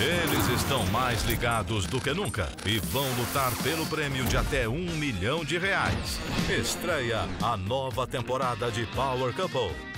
Eles estão mais ligados do que nunca e vão lutar pelo prêmio de até um milhão de reais. Estreia a nova temporada de Power Couple.